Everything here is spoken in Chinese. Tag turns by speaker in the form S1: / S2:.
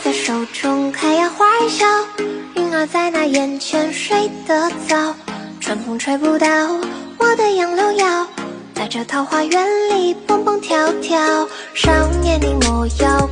S1: 在手中开呀花儿笑，云儿在那眼前睡得早。春风吹不倒我的杨柳腰，在这桃花源里蹦蹦跳跳，少年你莫要。